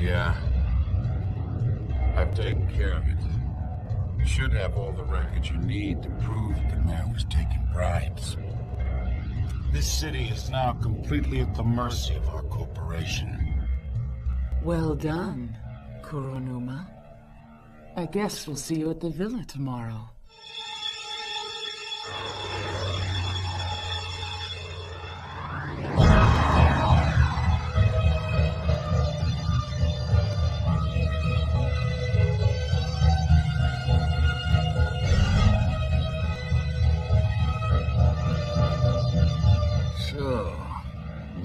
Yeah. I've taken care of it. You should have all the records you need to prove that the man was taking bribes. This city is now completely at the mercy of our corporation. Well done, Kuronuma. I guess we'll see you at the villa tomorrow.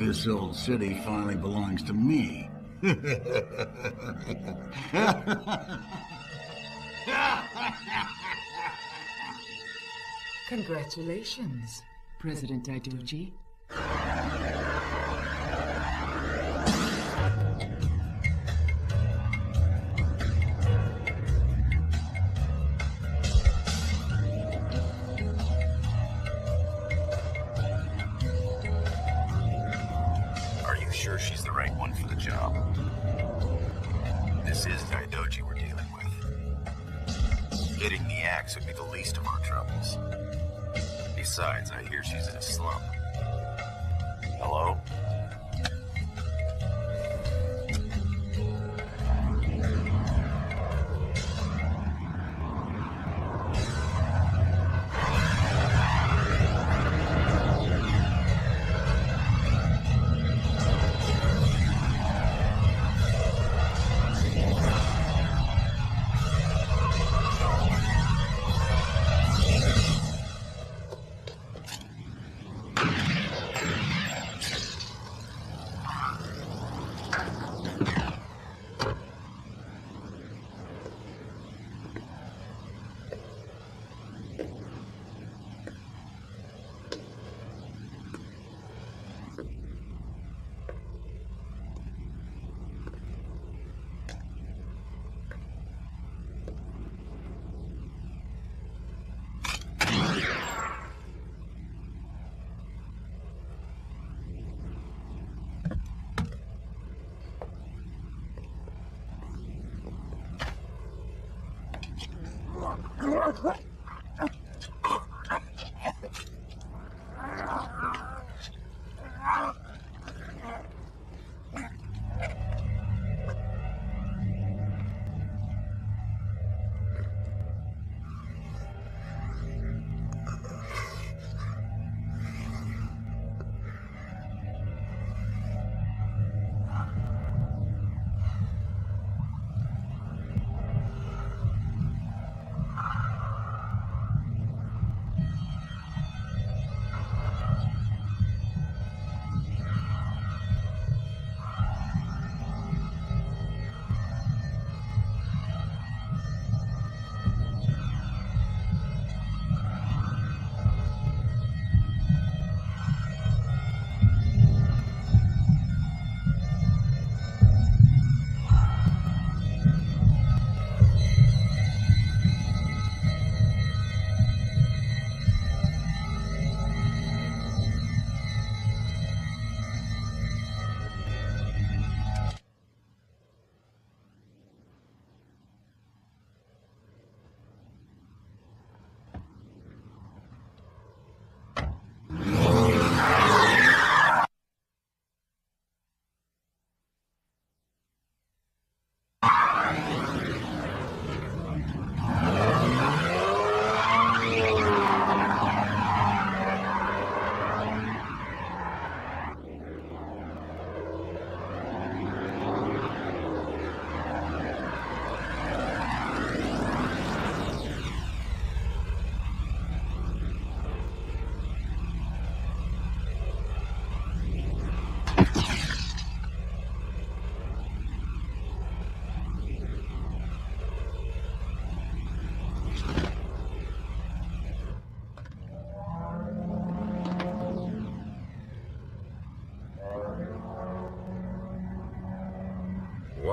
This old city finally belongs to me. Congratulations, President Daidoji.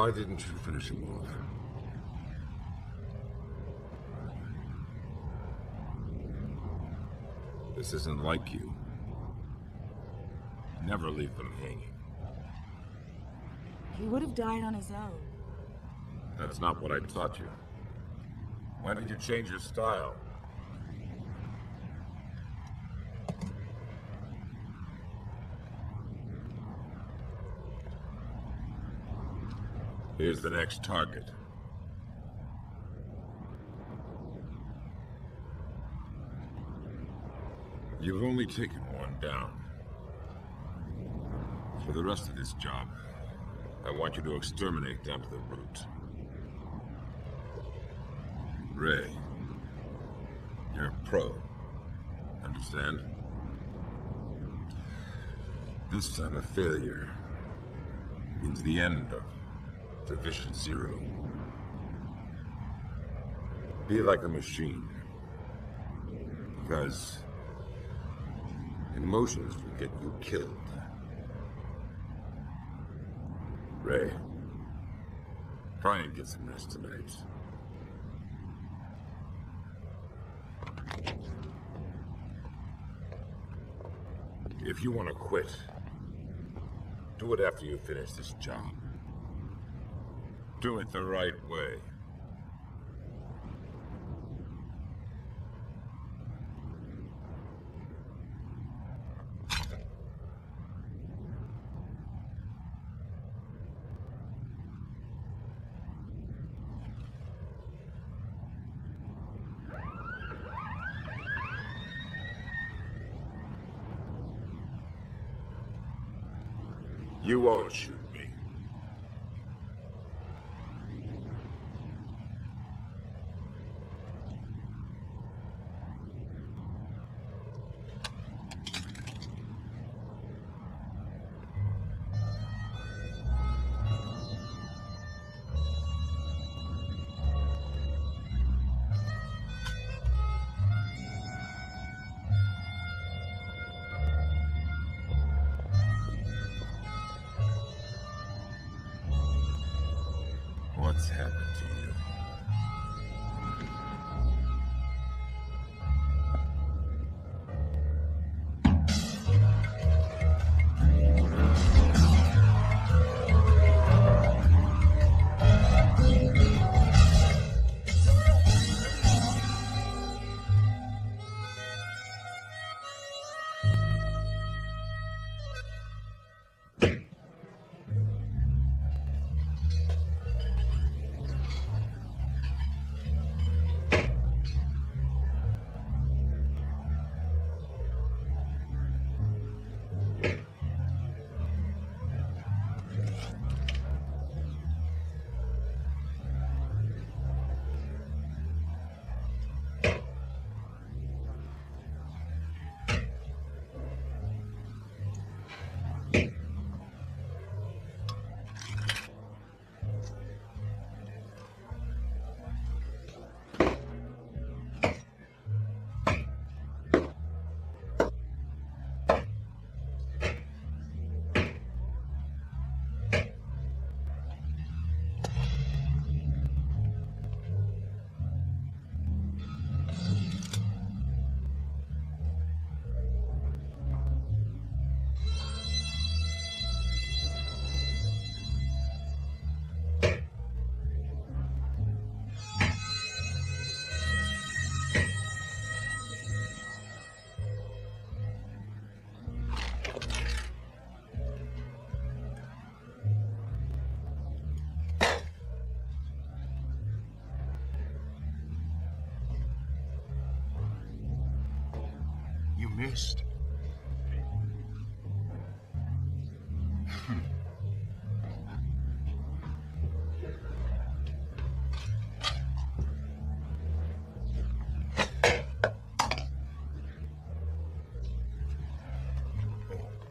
Why didn't you finish him off? This isn't like you. Never leave them hanging. He would have died on his own. That's not what I taught you. When did you change your style? Here's the next target. You've only taken one down. For the rest of this job, I want you to exterminate down to the root. Rei, you're a pro. Understand? This time a failure means the end of Division Zero. Be like a machine. Because emotions will get you killed. Rei, try and get some rest tonight. If you want to quit, do it after you finish this job. Do it the right way. Missed.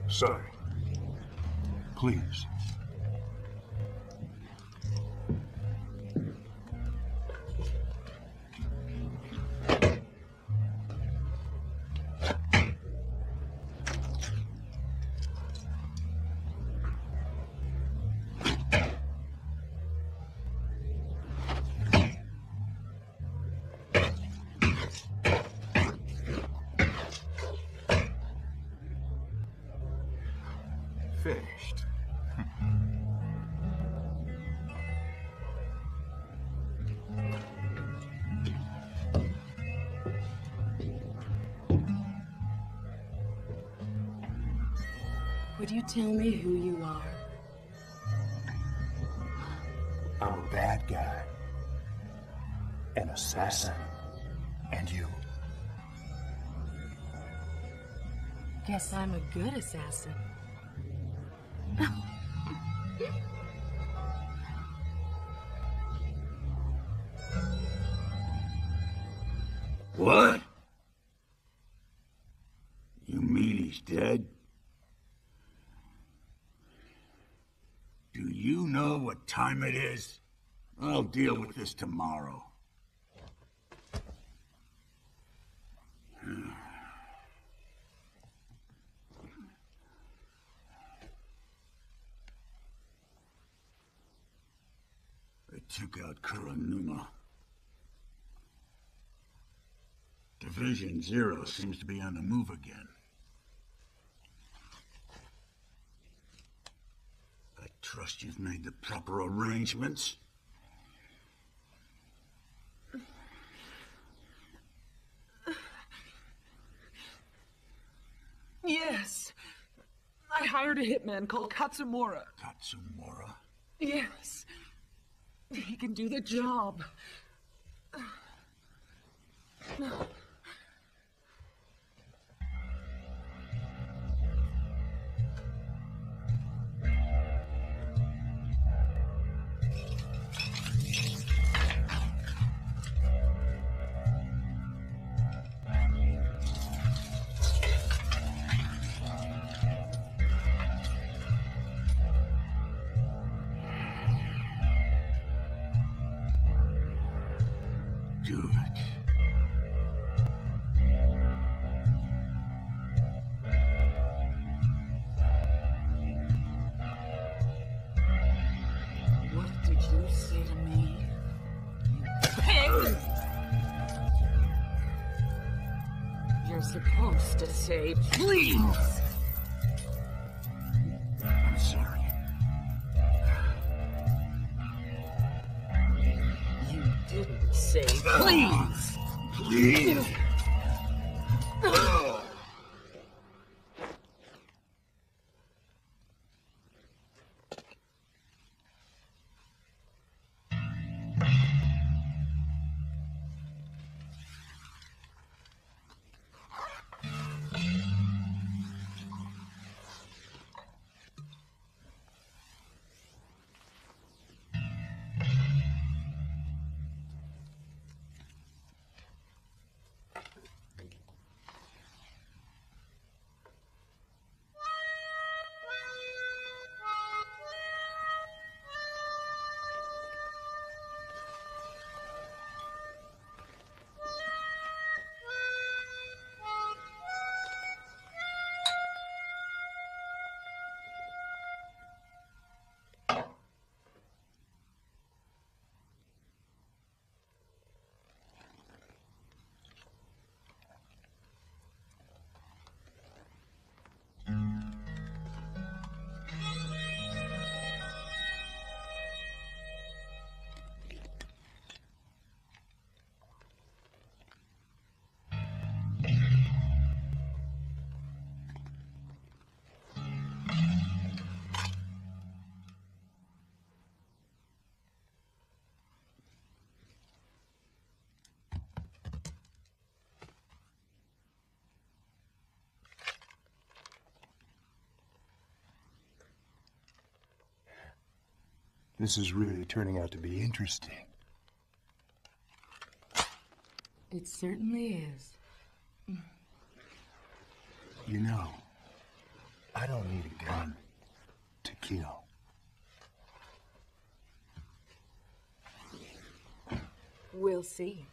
Sorry. Please. Tell me who you are? I'm a bad guy. An assassin. And you? Guess I'm a good assassin. Deal with this tomorrow. They took out Kuranuma. Division Zero seems to be on the move again. I trust you've made the proper arrangements. Yes. I hired a hitman called Katsumura. Katsumura? Yes. He can do the job. What did you say to me? Pig! You're supposed to say, please! This is really turning out to be interesting. It certainly is. You know, I don't need a gun to kill. We'll see.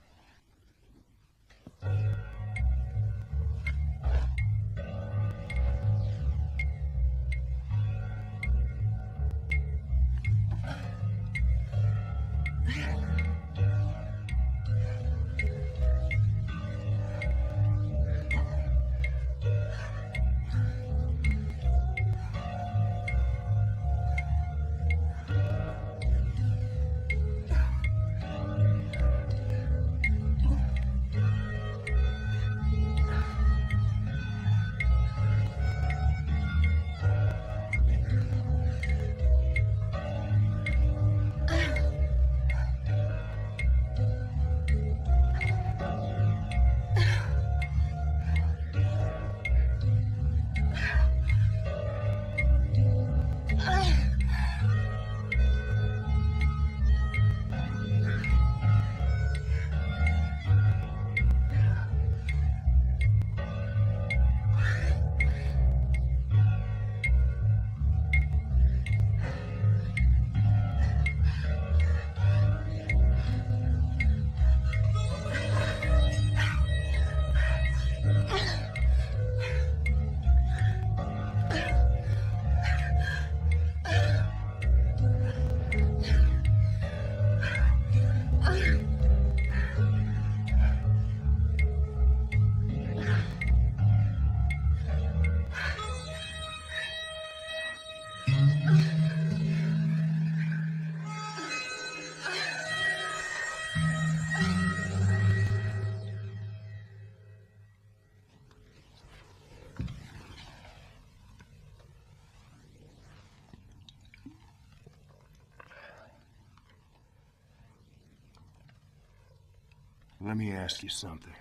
Me ask you something.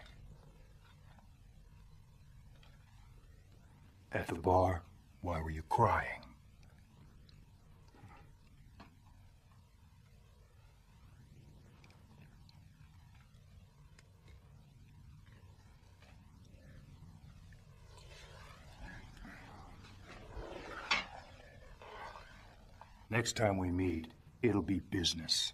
At the bar, why were you crying? Next time we meet, it'll be business.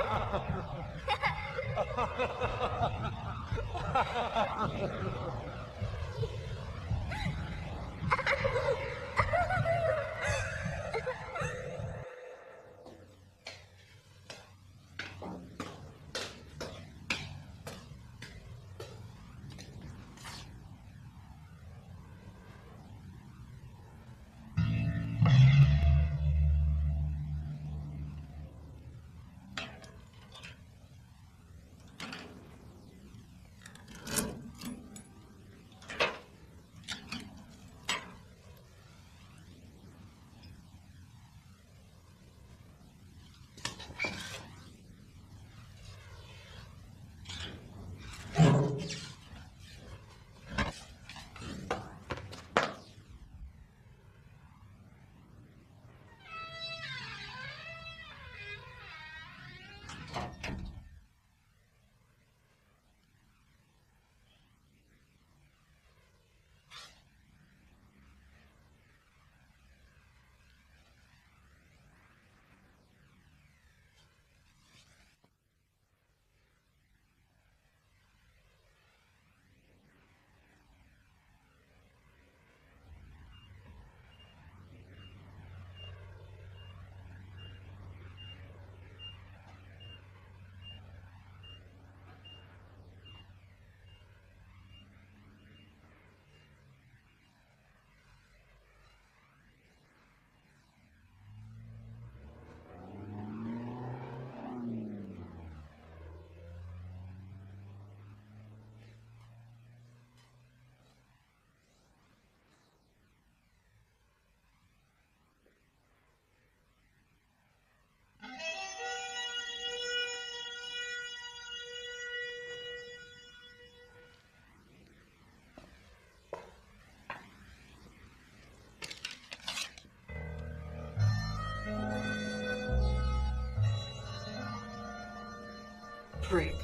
Prick.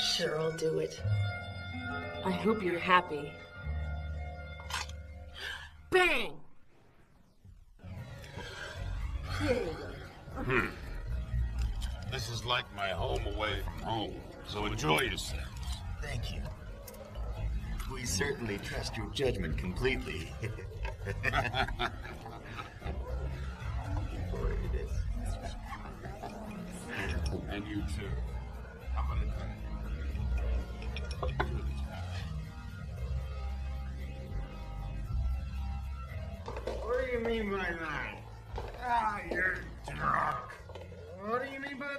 Sure, I'll do it. I hope you're happy. Bang! Hmm. This is like my home away from home, so enjoy yourselves. Thank you. We certainly trust your judgment completely. And you too. What do you mean by that? Ah, you're drunk. What do you mean by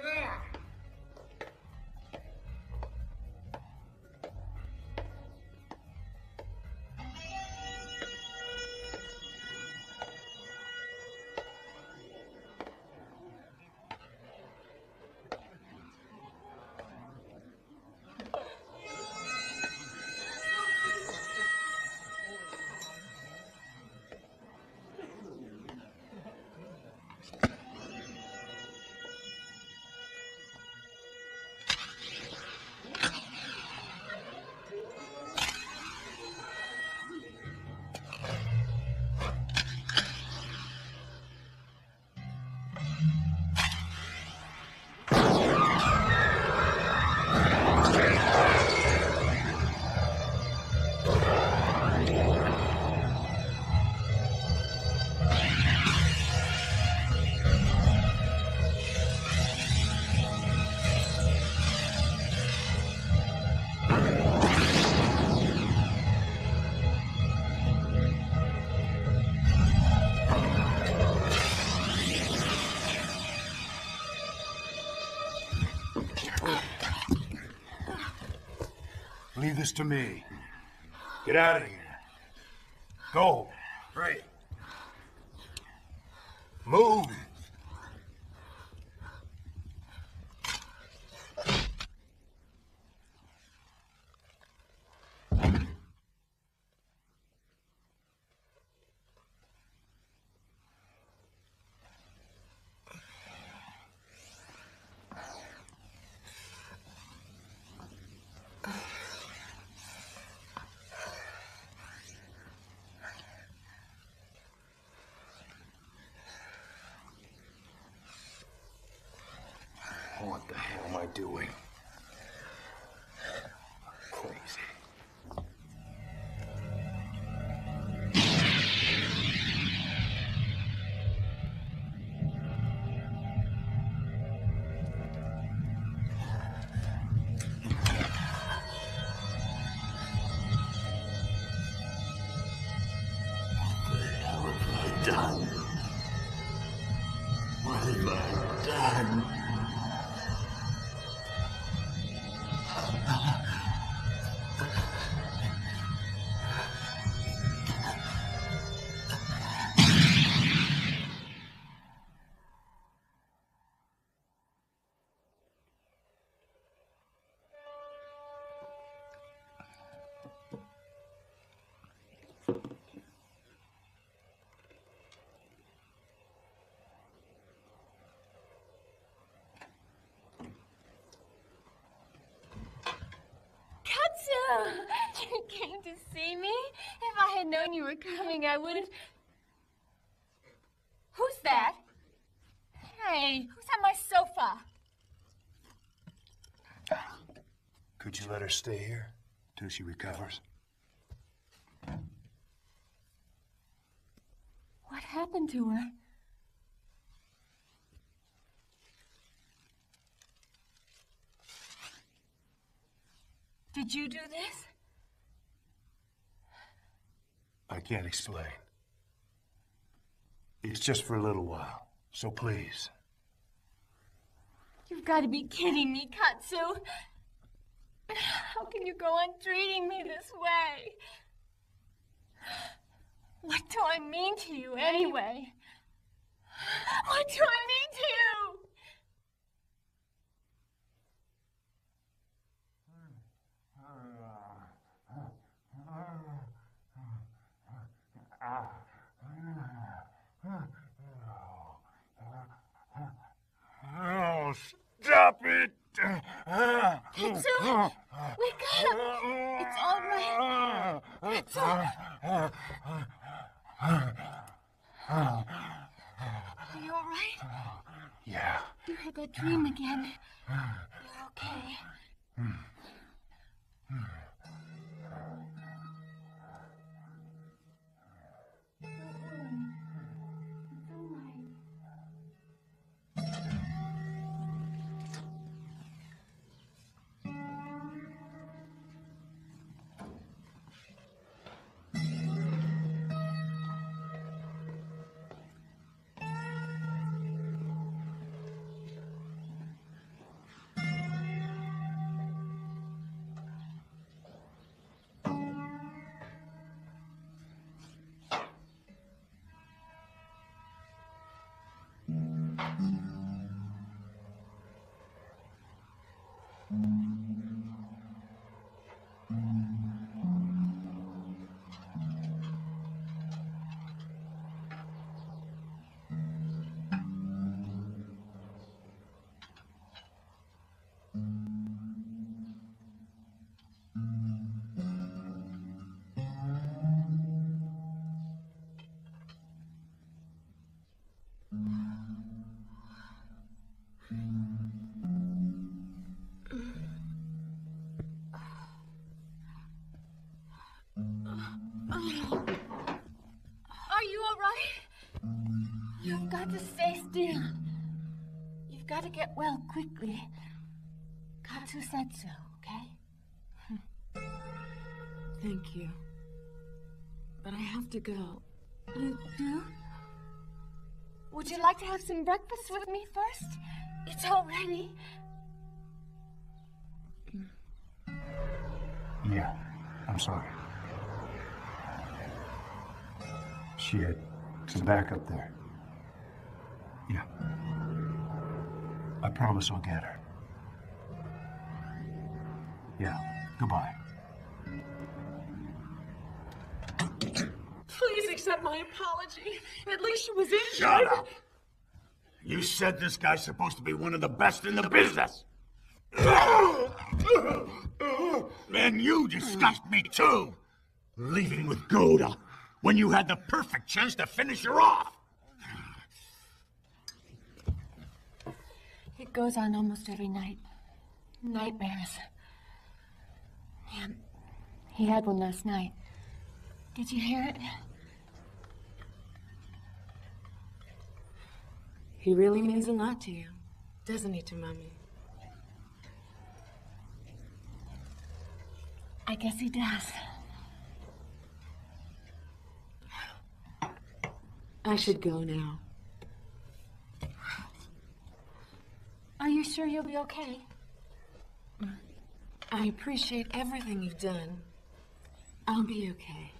this to me. Get out of here. Go. Right. Move. What the hell am I doing? Katsu! You came to see me? If I had known you were coming, I would have. Who's that? Hey, who's on my sofa? Could you let her stay here till she recovers? What happened to her? Did you do this? I can't explain. It's just for a little while, so please. You've got to be kidding me, Katsu. How can you go on treating me this way? What do I mean to you anyway? What do I mean to you? Oh, stop it! Katsu, wake up. It's all right. Katsu. Are you all right? Yeah. You had that dream again. You're okay. To stay still. You've got to get well quickly. Katsu said so, okay? Thank you. But I have to go. You do? Would you like to have some breakfast with me first? It's all ready. Yeah. I'm sorry. She had some backup there. Yeah. I promise I'll get her. Yeah. Goodbye. Please accept my apology. At least she was injured. Shut up! You said this guy's supposed to be one of the best in the business. And you disgust me too. Leaving with Goda when you had the perfect chance to finish her off. It goes on almost every night. Nightmares. Yeah, he had one last night. Did you hear it? He really means a lot to you, doesn't he, Tomomi? I guess he does. I should go now. Are you sure you'll be okay? I appreciate everything you've done. I'll be okay.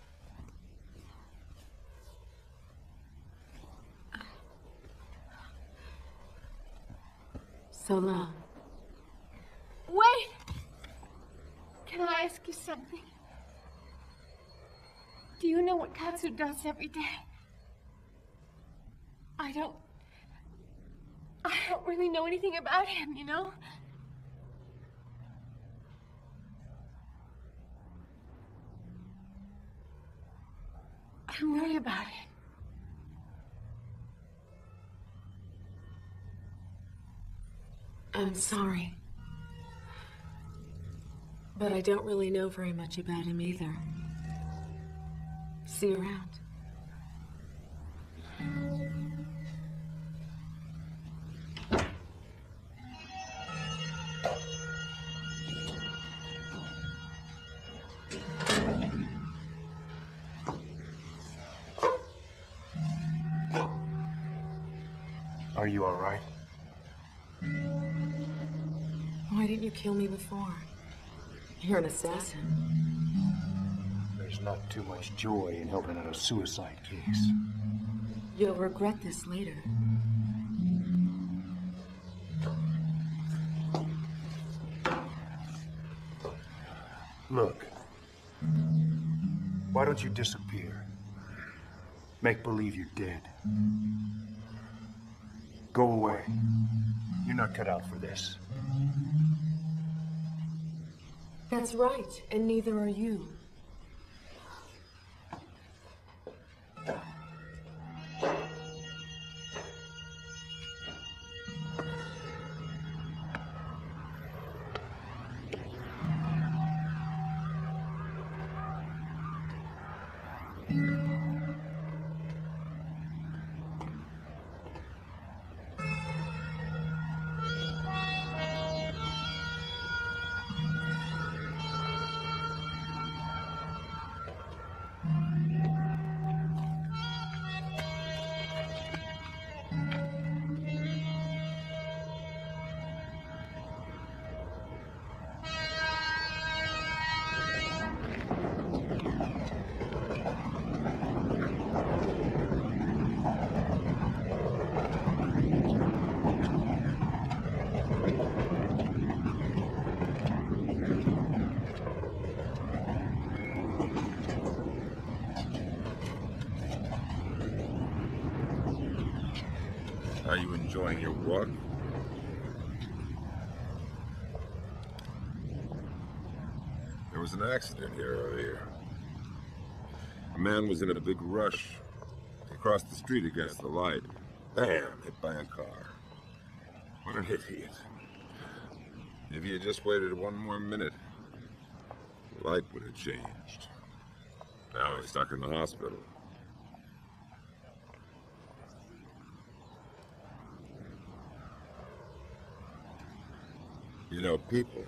So long. Wait! Can I ask you something? Do you know what Katsu does every day? I don't. I don't really know anything about him, you know? I'm worried about it. I'm sorry. But I don't really know very much about him either. See you around. Kill me before? You're an assassin. There's not too much joy in helping out a suicide case. You'll regret this later. Look. Why don't you disappear? Make believe you're dead. Go away. You're not cut out for this. That's right, and neither are you. Accident here earlier. A man was in a big rush. He crossed the street against the light. Bam! Hit by a car. What an idiot. If he had just waited one more minute, the light would have changed. Now he's stuck in the hospital. You know, people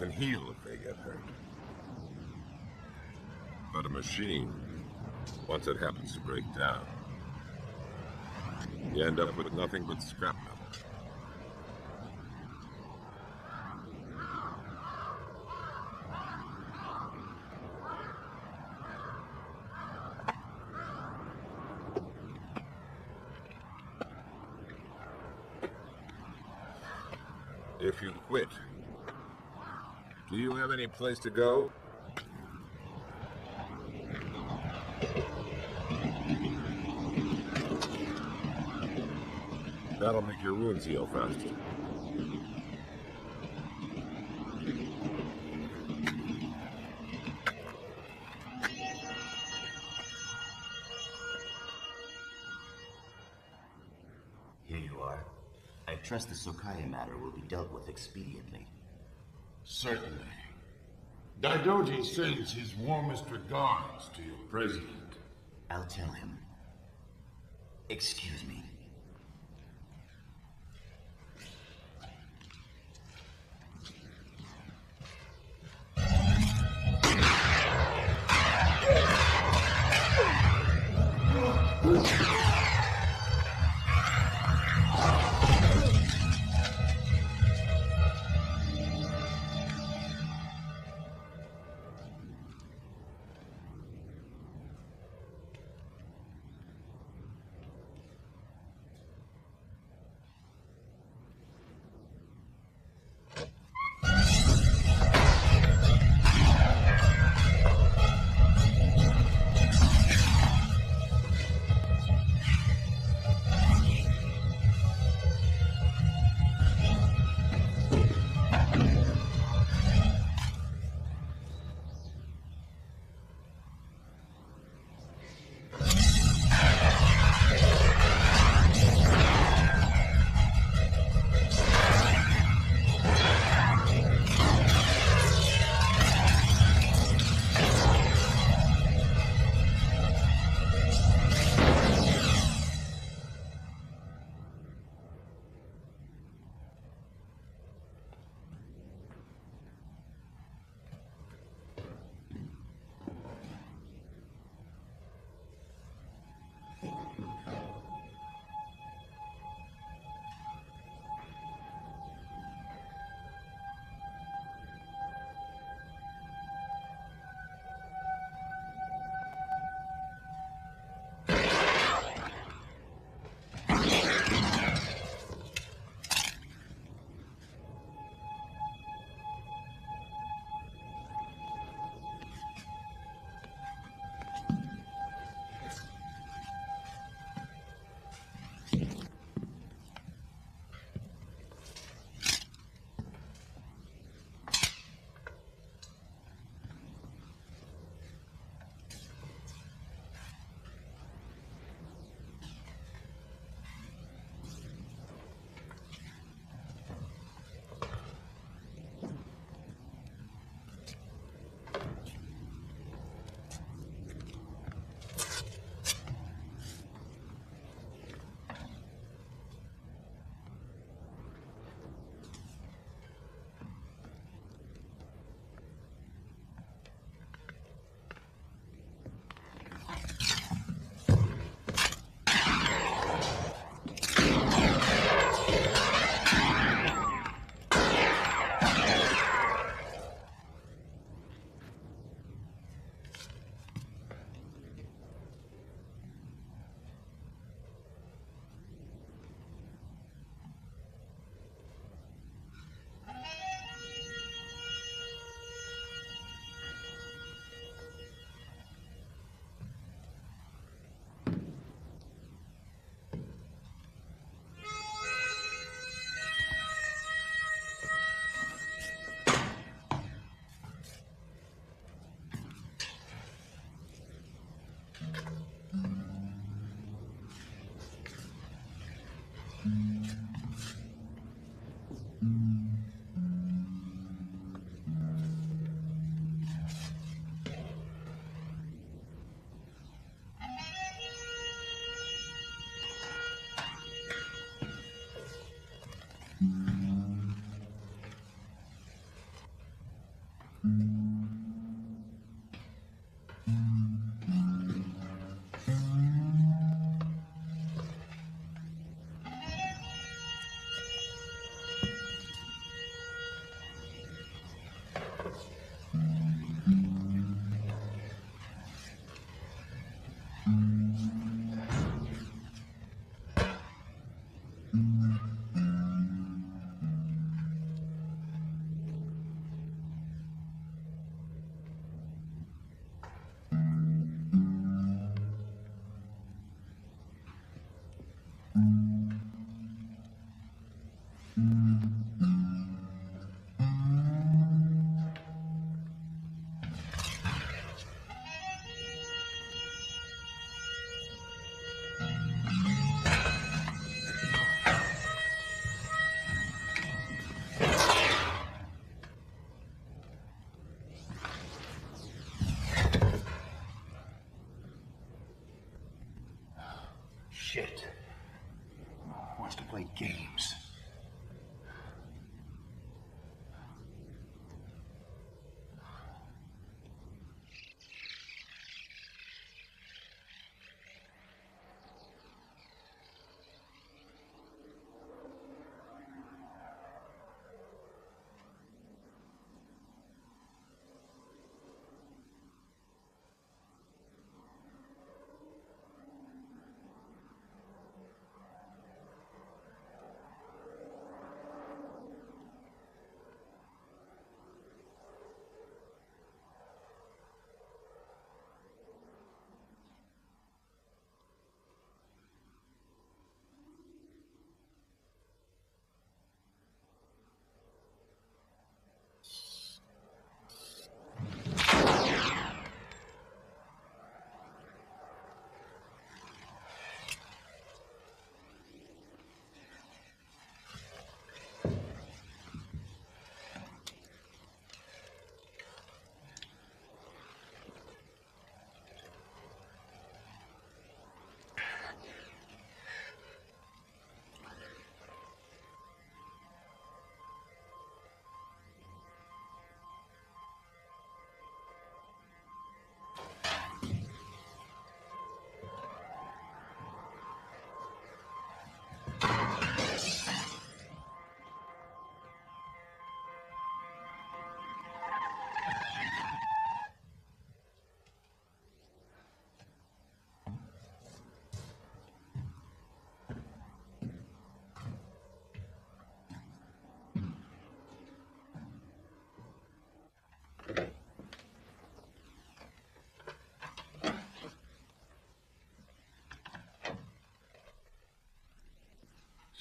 can heal if they get hurt. But a machine, once it happens to break down, you end up with nothing but scrap metal. if you quit. Do place to go? That'll make your wounds heal faster. Here you are. I trust the sokaiya matter will be dealt with expediently. Certainly. Daidoji sends his warmest regards to your president. I'll tell him. Excuse me.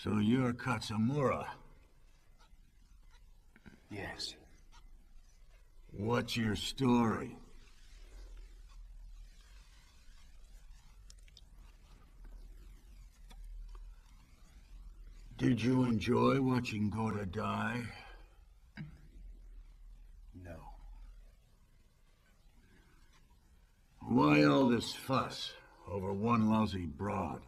So you're Katsumura. Yes. What's your story? Did you enjoy watching Gota die? No. Why all this fuss over one lousy broad?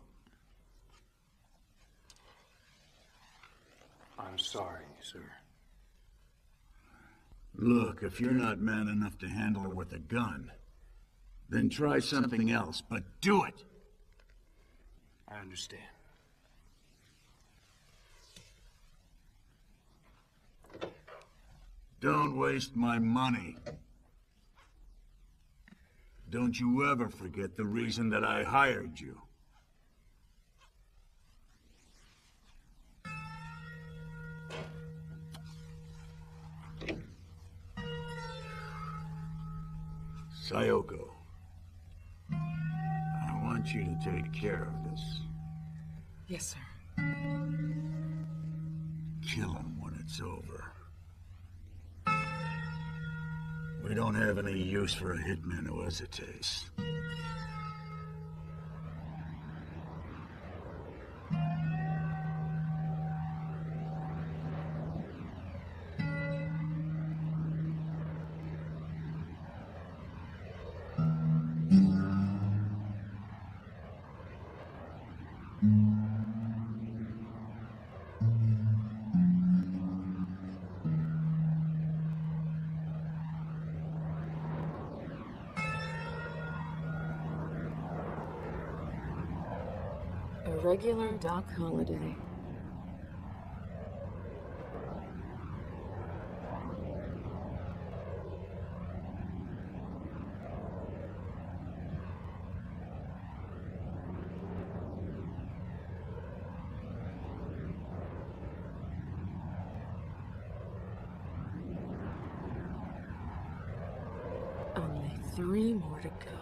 I'm sorry, sir. Look, if you're not man enough to handle her with a gun, then try something else, but do it! I understand. Don't waste my money. Don't you ever forget the reason that I hired you. Sayoko, I want you to take care of this. Yes, sir. Kill him when it's over. We don't have any use for a hitman who hesitates. Regular Doc Holliday. Only three more to go.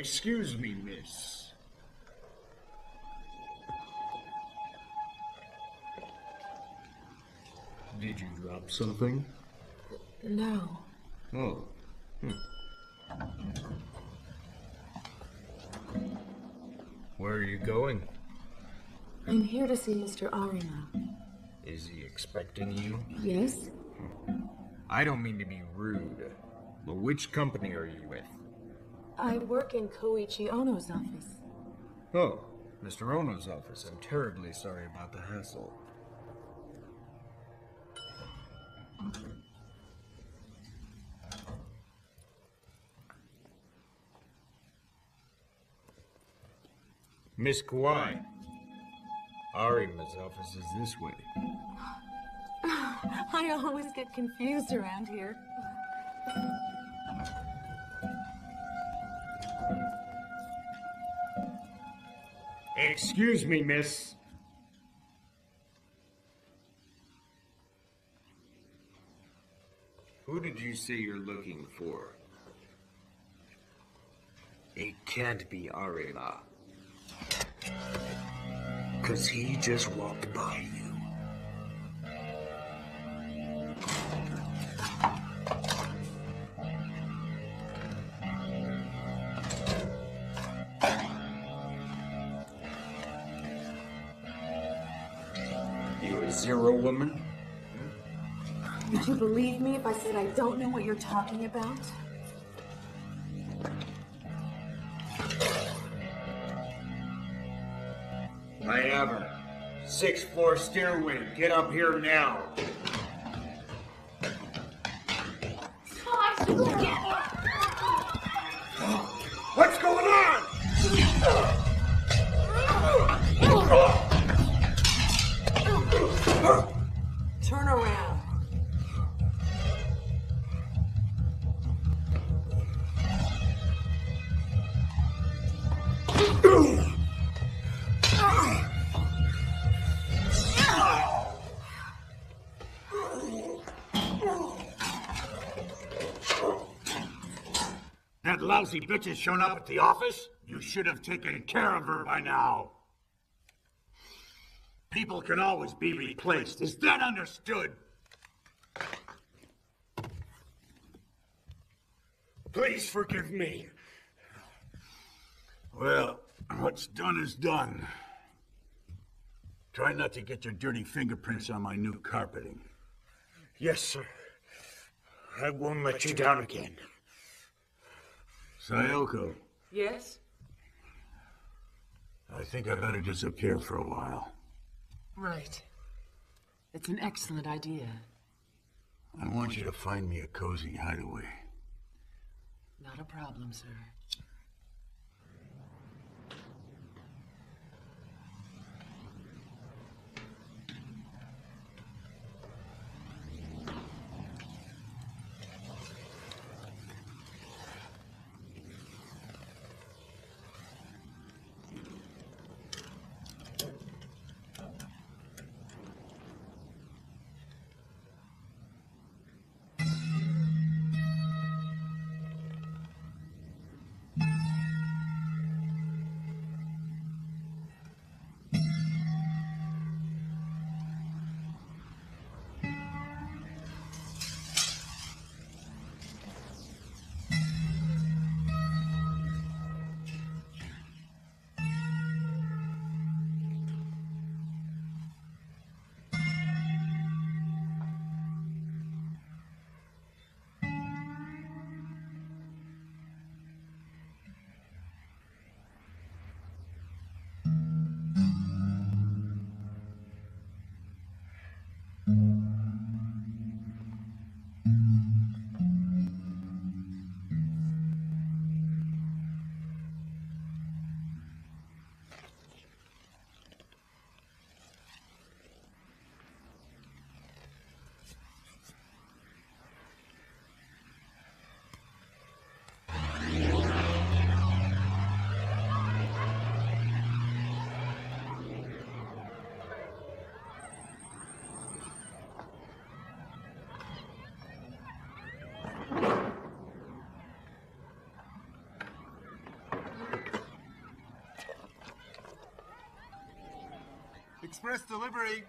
Excuse me, miss. Did you drop something? No. Oh. Hmm. Where are you going? I'm here to see Mr. Arima. Is he expecting you? Yes? I don't mean to be rude, but which company are you with? I work in Koichi Ono's office. Oh, Mr. Ono's office. I'm terribly sorry about the hassle. Miss Kawai. Arima's office is this way. I always get confused around here. Excuse me, miss. Who did you say you're looking for? It can't be Arima. Cause he just walked by you. I don't know what you're talking about? I have Six floor stairway. Get up here now. Lousy bitch has shown up at the office? You should have taken care of her by now. People can always be replaced. Is that understood? Please forgive me. Well, what's done is done. Try not to get your dirty fingerprints on my new carpeting. Yes, sir. I won't let you down again. Sayoko, Yes? I think I better disappear for a while. Right. It's an excellent idea. I want you to find me a cozy hideaway. Not a problem, sir. Express delivery.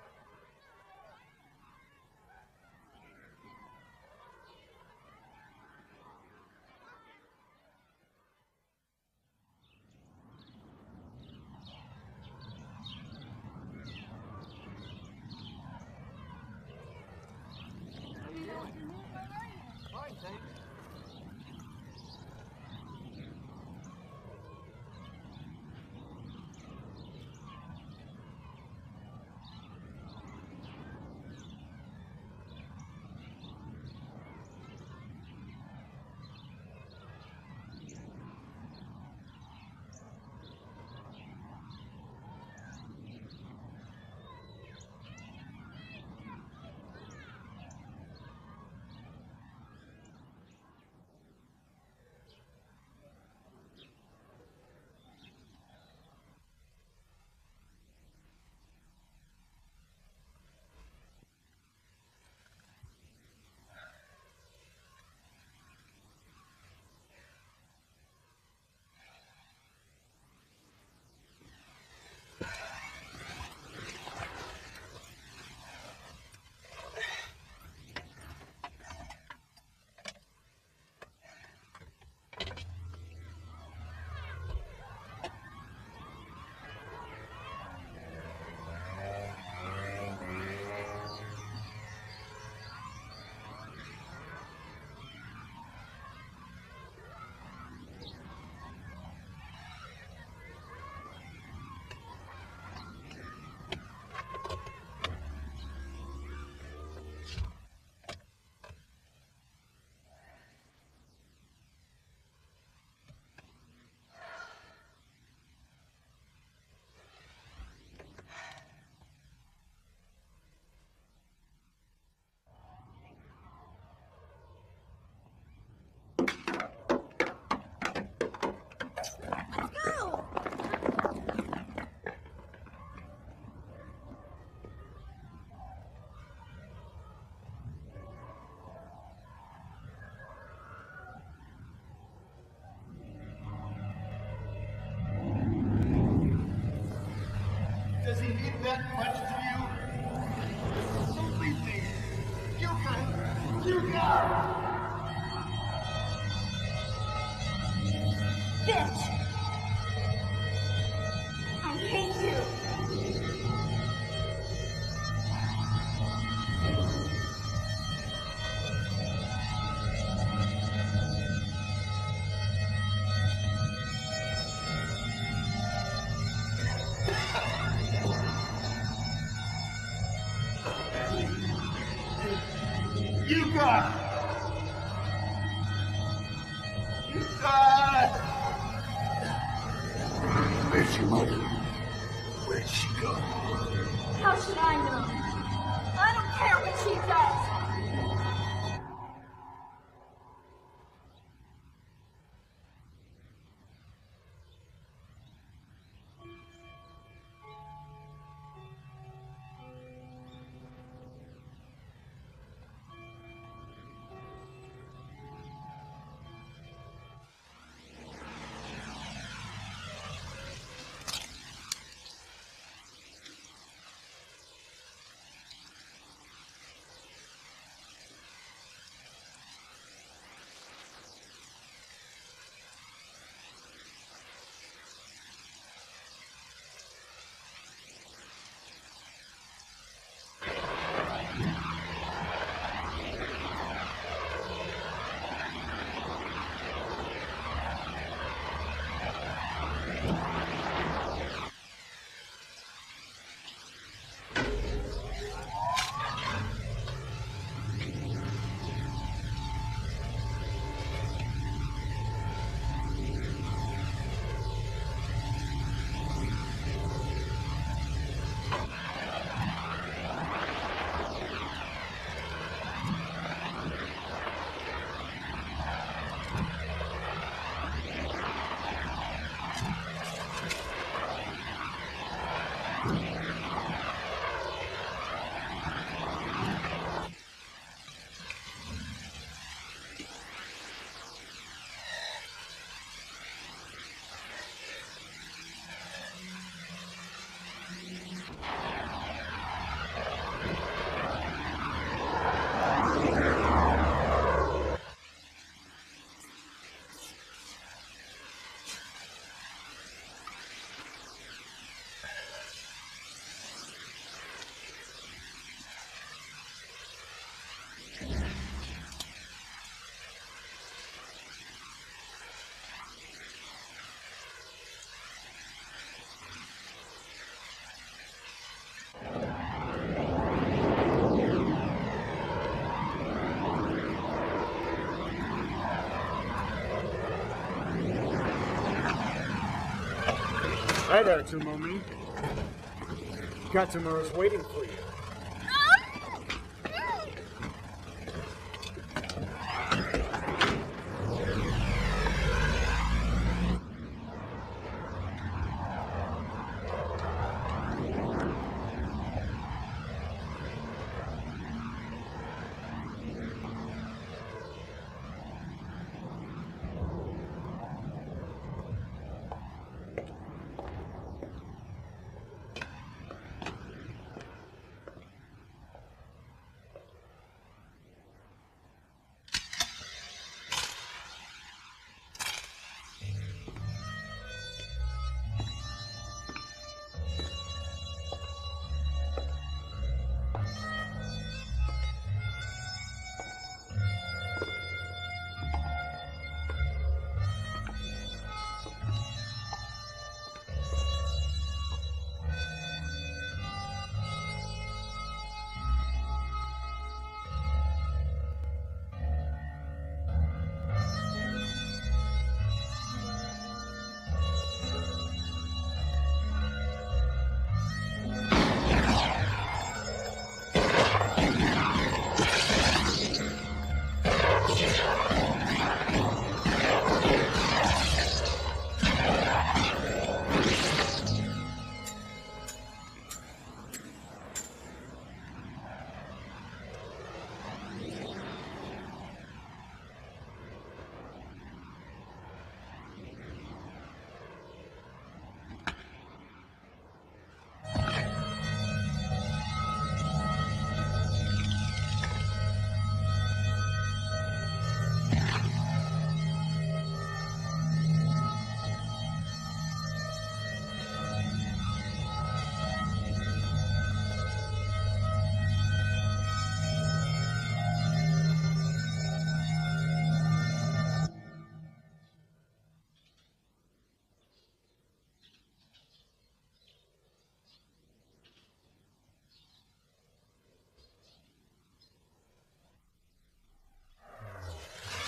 Does he mean that much Hi there, Tomomi. Katsumura's waiting for you.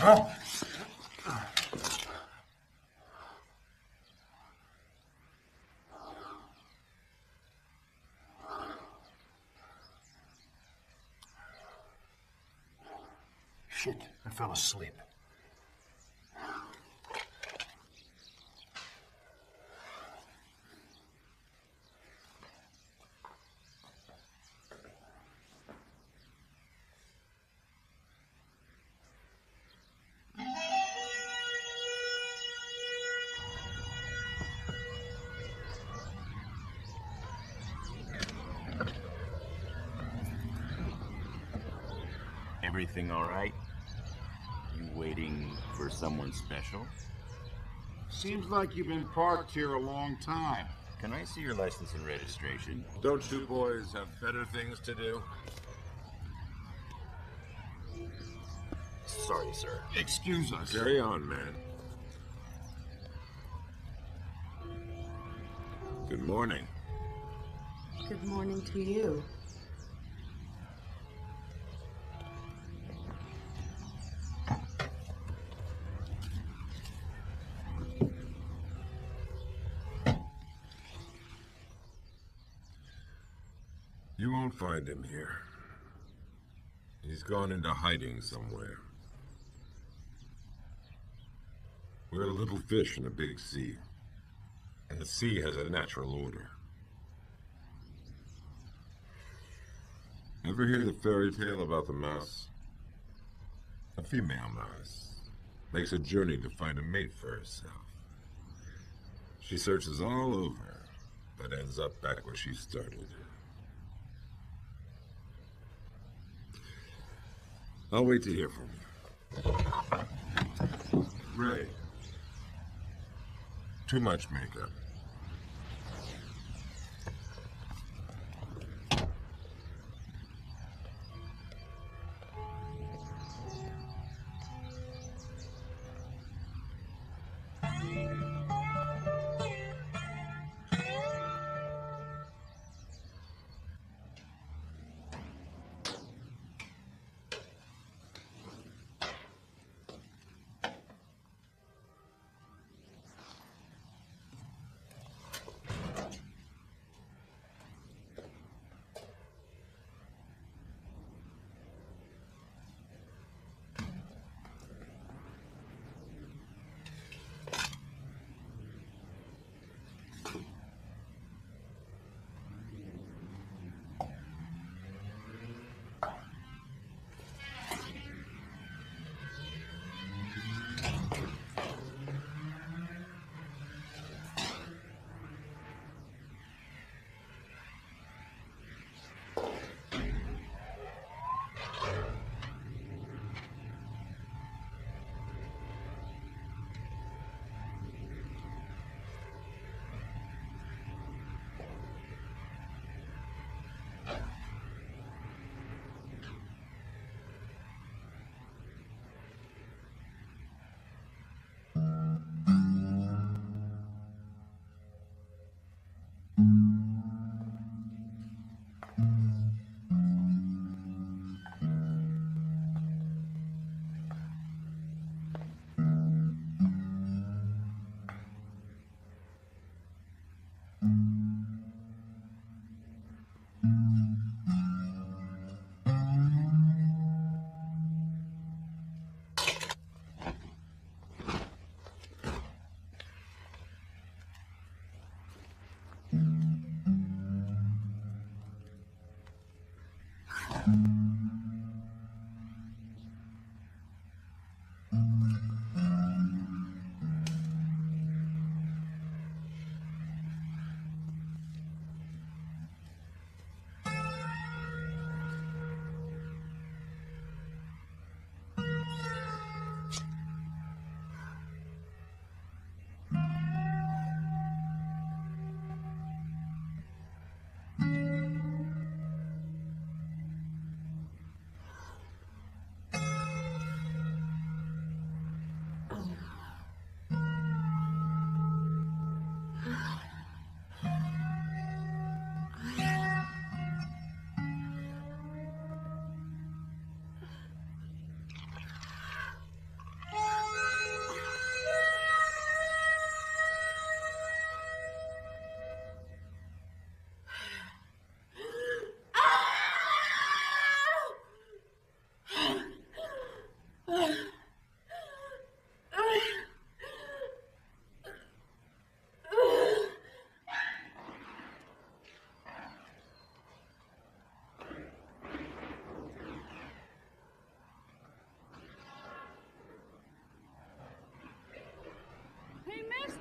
Oh. Shit, I fell asleep. Everything all right? You waiting for someone special? Seems like you've been parked here a long time. Can I see your license and registration? Don't you boys have better things to do? Sorry, sir. Excuse us. Carry on, man. Good morning. Good morning to you. You won't find him here. He's gone into hiding somewhere. We're a little fish in a big sea. And the sea has a natural order. Ever hear the fairy tale about the mouse? A female mouse makes a journey to find a mate for herself. She searches all over, but ends up back where she started. I'll wait to hear from you. Rei. Too much makeup.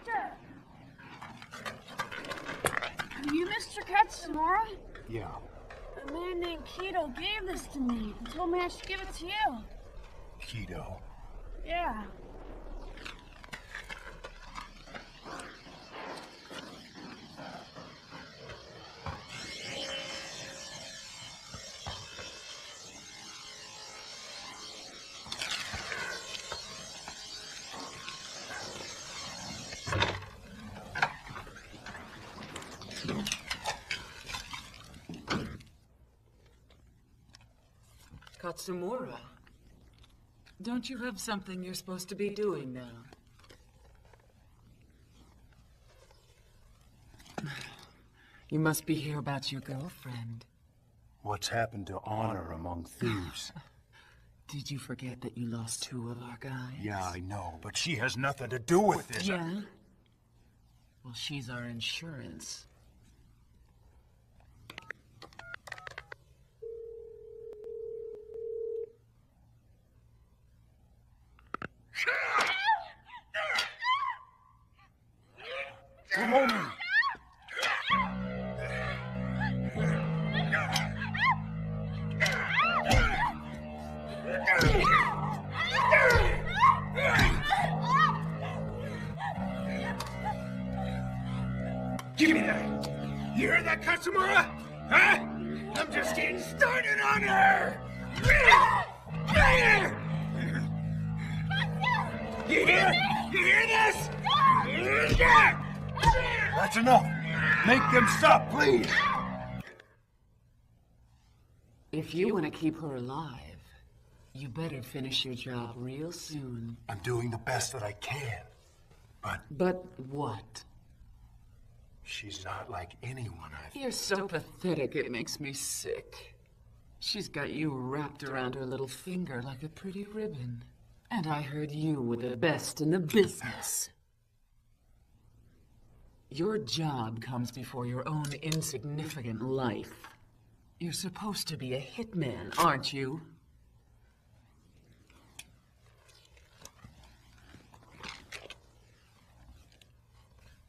Are you Mr. Katsumura? Yeah. A man named Keto gave this to me and told me I should give it to you. Keto? Yeah. Katsumura. Don't you have something you're supposed to be doing now? You must be here about your girlfriend. What's happened to honor among thieves? Did you forget that you lost two of our guys? yeah, I know, but she has nothing to do with this. Yeah? Well, she's our insurance. Keep her alive, you better finish your job real soon. I'm doing the best that I can. But But what? she's not like anyone I've. You're so pathetic, it makes me sick. She's got you wrapped around her little finger like a pretty ribbon. And I heard you were the best in the business. Your job comes before your own insignificant life. You're supposed to be a hitman, aren't you?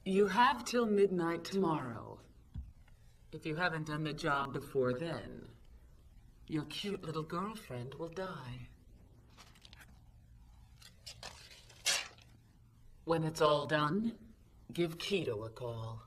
You have till midnight tomorrow. If you haven't done the job before then, your cute little girlfriend will die. When it's all done, give Keto a call.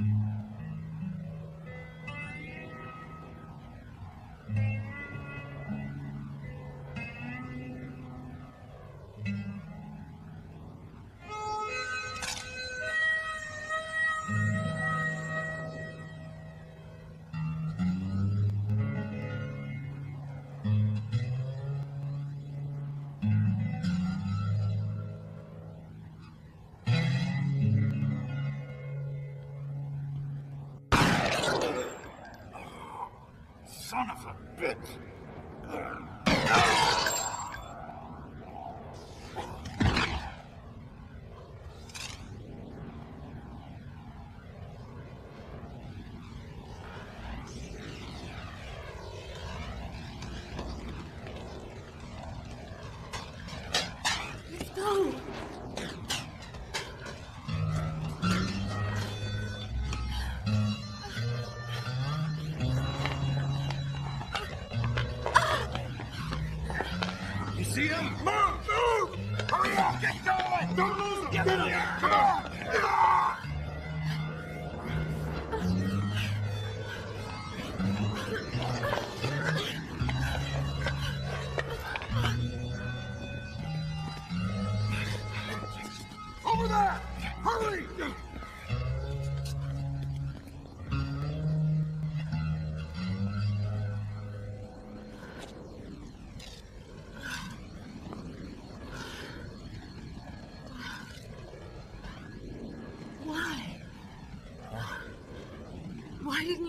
Mm-hmm.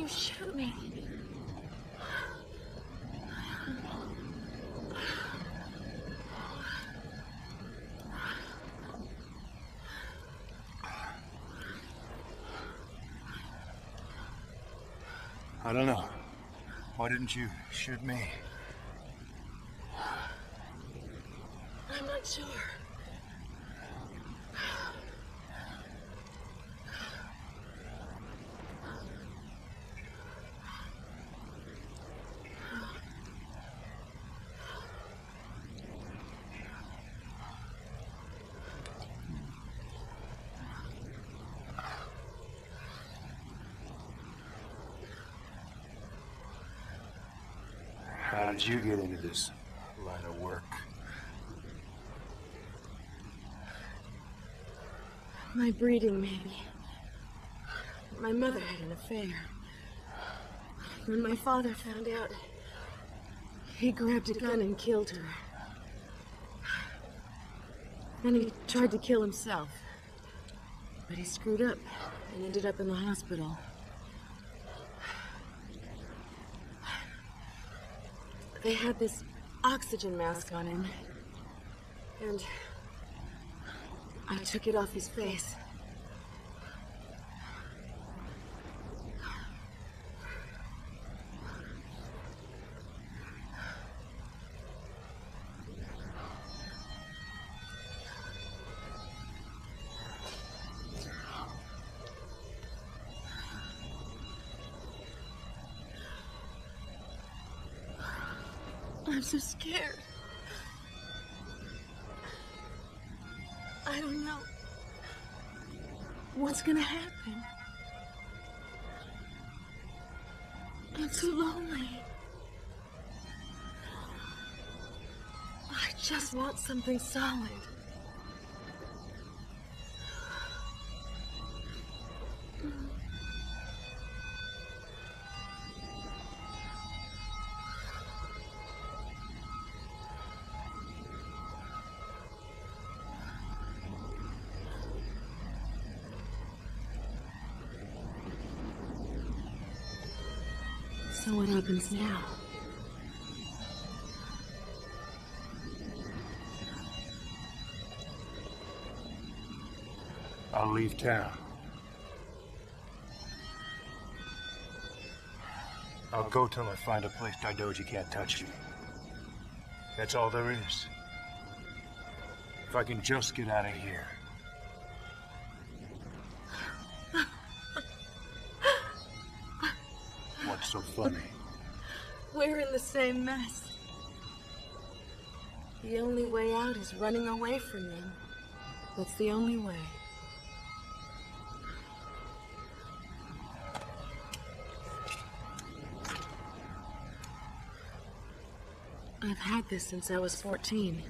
You shoot me? I don't know. Why didn't you shoot me? I'm not sure. How did you get into this line of work? My breeding, maybe. My mother had an affair. When my father found out, he grabbed a gun and killed her. Then he tried to kill himself. But he screwed up and ended up in the hospital. They had this oxygen mask on him. And I took it off his face. What's gonna happen. I'm too lonely. I just want something solid. Happens now? I'll leave town. I'll go till I find a place Daidoji can't touch me. That's all there is. If I can just get out of here. What's so funny? We're in the same mess. The only way out is running away from them. That's the only way. I've had this since I was 14.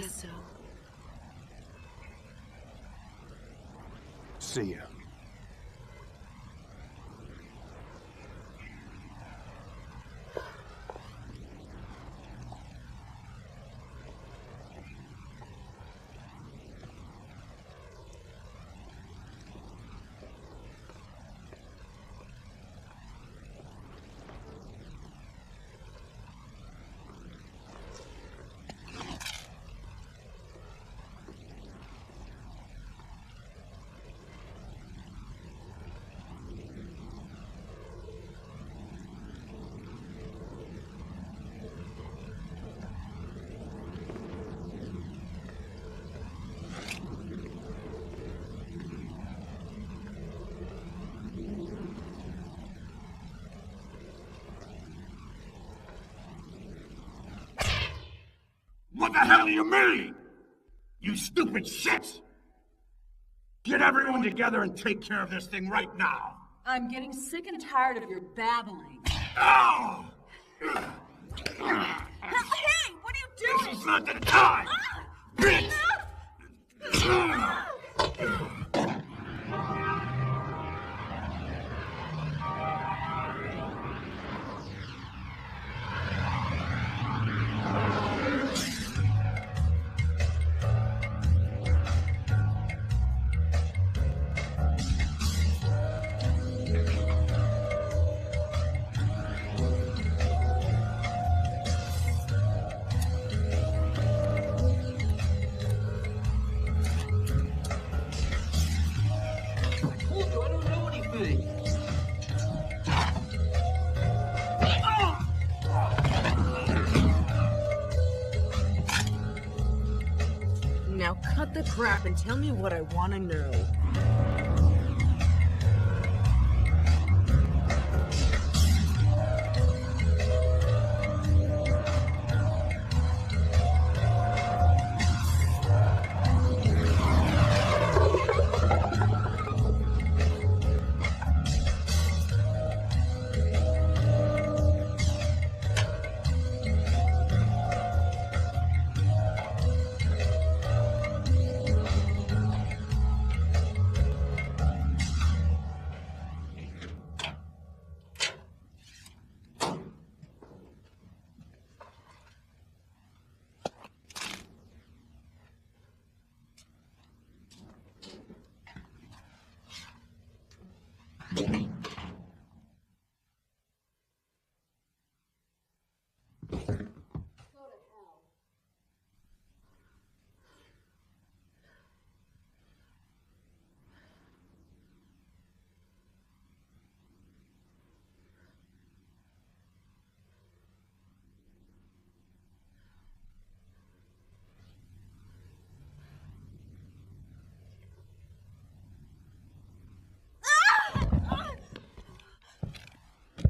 Guess so. The hell do you mean? You stupid shits! Get everyone together and take care of this thing right now. I'm getting sick and tired of your babbling. Oh! Hey, what are you doing? This is not the time! Tell me what I want to know.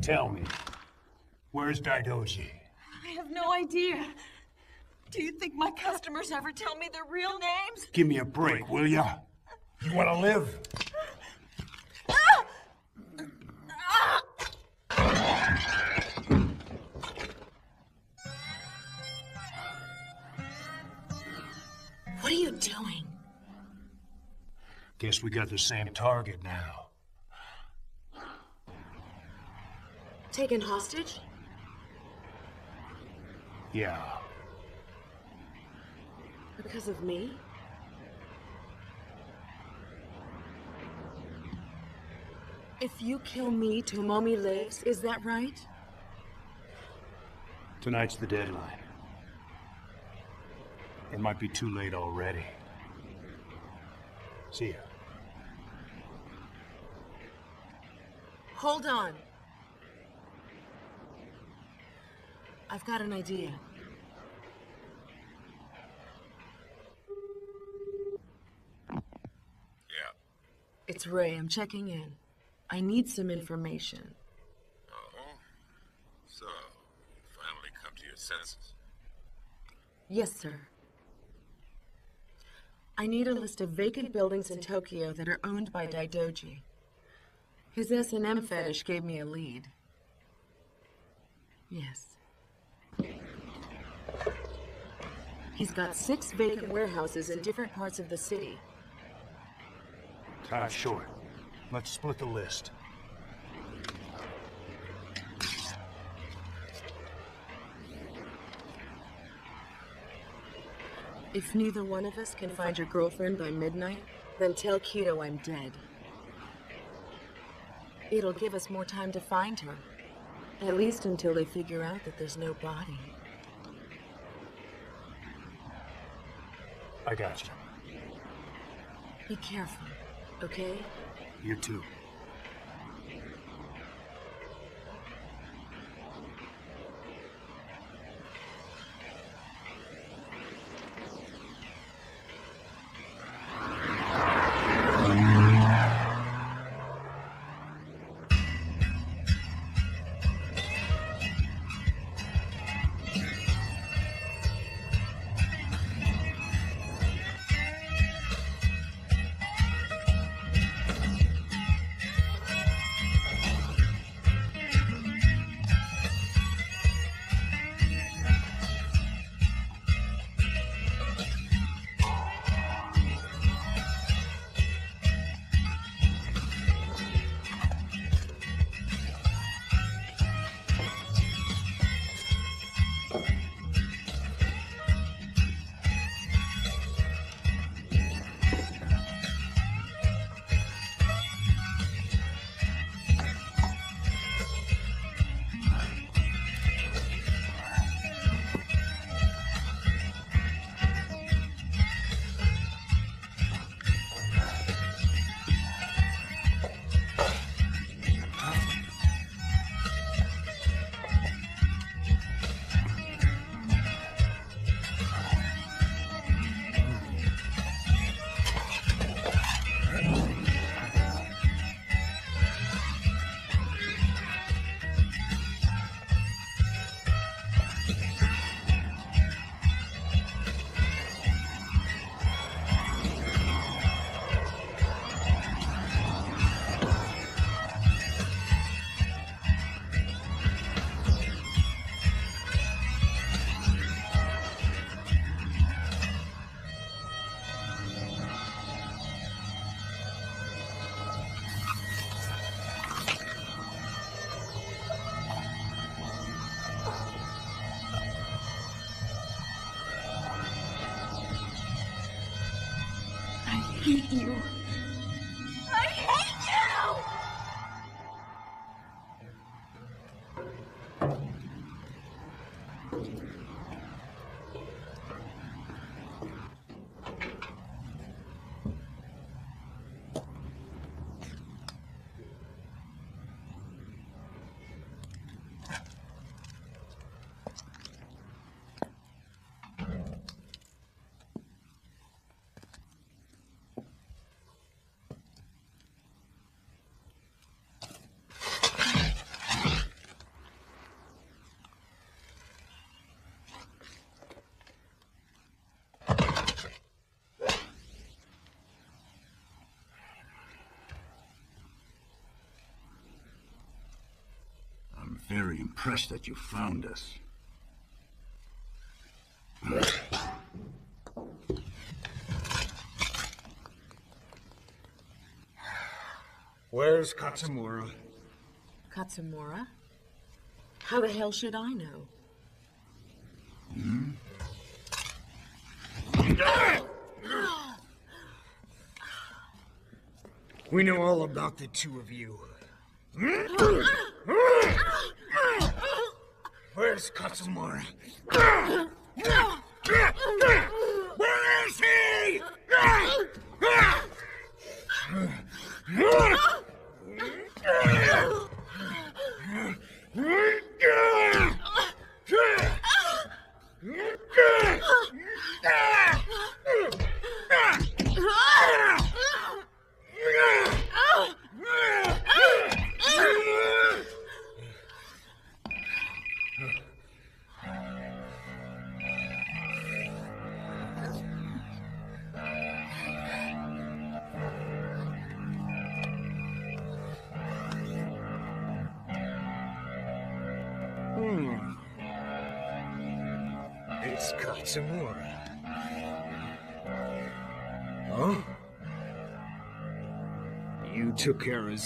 Tell me, where's Daidoji? I have no idea. Do you think my customers ever tell me their real names? Give me a break, will ya? You want to live? What are you doing? Guess we got the same target now. Taken hostage? Yeah. Because of me? If you kill me, Tomomi lives, is that right? Tonight's the deadline. It might be too late already. See ya. Hold on. I've got an idea. Yeah. It's Rei. I'm checking in. I need some information. Oh? So, you finally come to your senses. Yes, sir. I need a list of vacant buildings in Tokyo that are owned by Daidoji. His S&M fetish gave me a lead. Yes. He's got six vacant warehouses in different parts of the city. Time's short. Let's split the list. If neither one of us can find your girlfriend by midnight, then tell Keto I'm dead. It'll give us more time to find her. At least until they figure out that there's no body. I got you. Be careful, okay? You too. Very impressed that you found us. Where's Katsumura? Katsumura? How the hell should I know? Hmm? We know all about the two of you. Where's Katsumura? Where is he?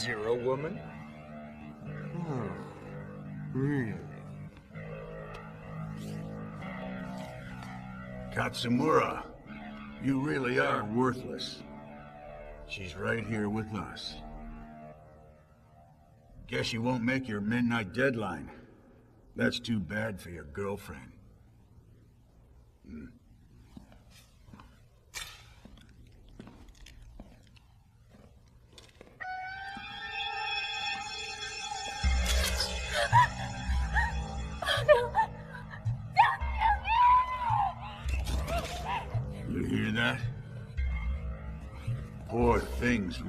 Zero Woman? Oh, really? Katsumura, you really are worthless. She's right here with us. Guess you won't make your midnight deadline. That's too bad for your girlfriend. Hmm.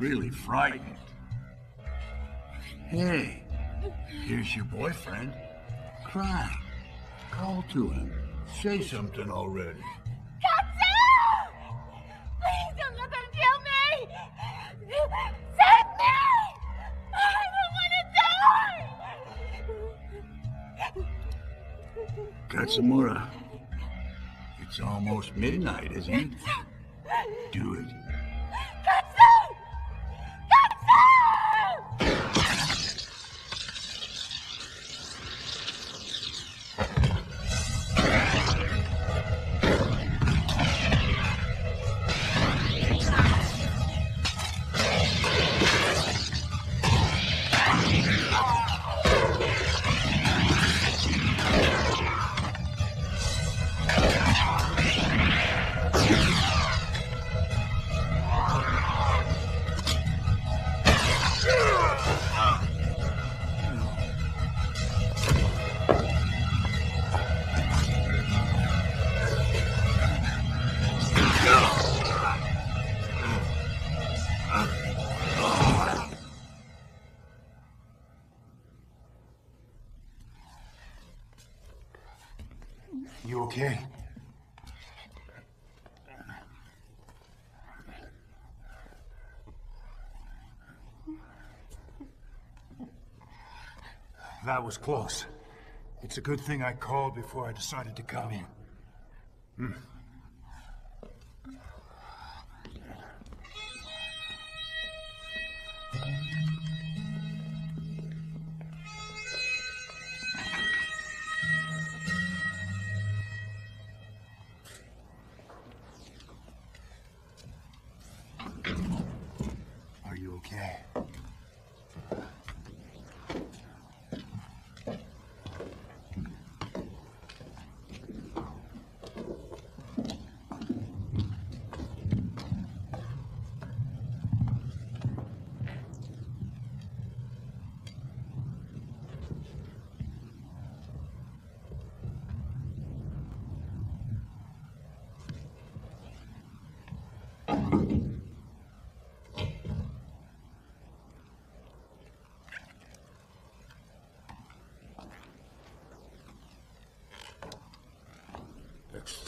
Really frightened. Hey, here's your boyfriend. Cry. Call to him. Say something already. Please don't let them kill me! Save me! I don't want to die! Katsumura, it's almost midnight, isn't it? Do it. You okay? That was close. It's a good thing I called before I decided to come in. Hmm.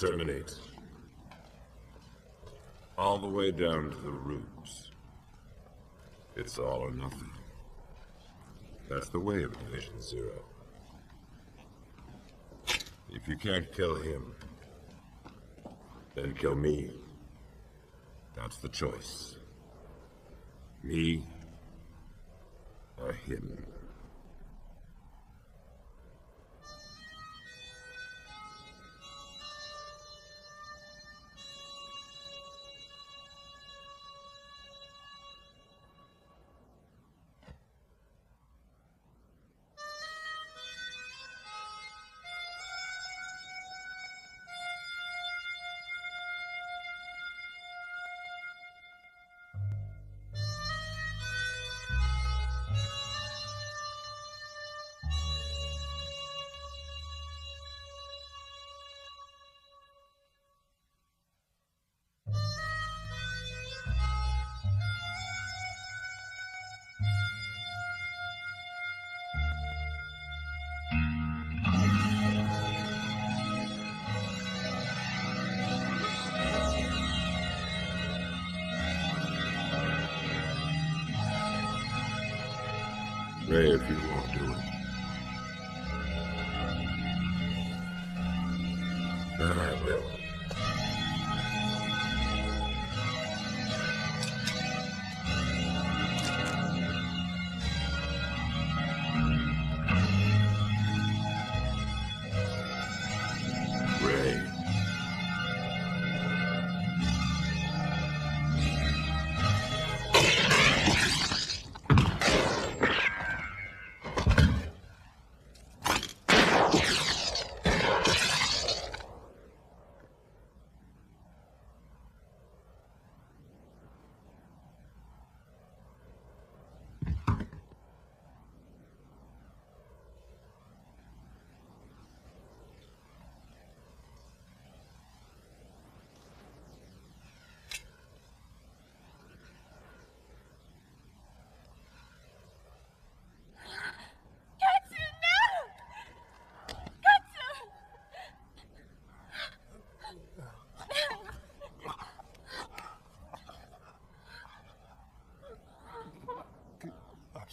Exterminate. All the way down to the roots. It's all or nothing. That's the way of Division Zero. If you can't kill him, then kill me. That's the choice. Me or him.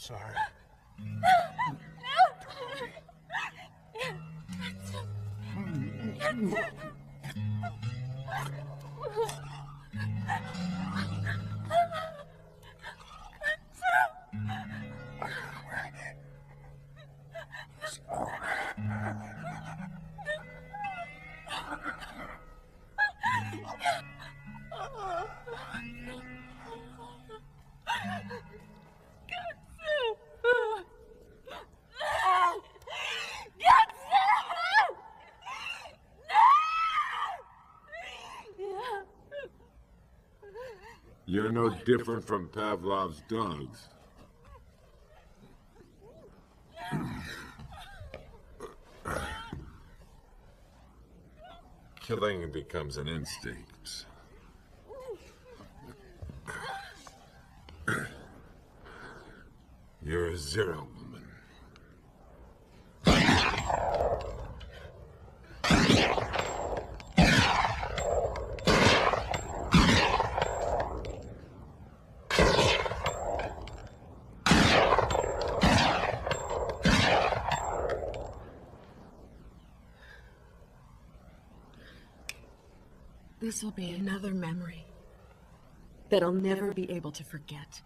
Sorry. You're no different from Pavlov's dogs. Killing becomes an instinct. You're a zero woman. This will be another memory that I'll never be able to forget.